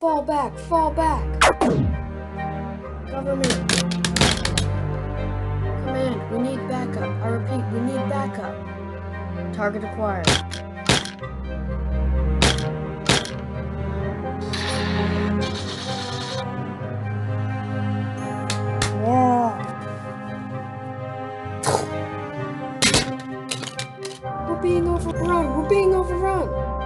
Fall back, fall back. Cover me. Command, we need backup. I repeat, we need backup. Target acquired. We're being overrun. We're being overrun.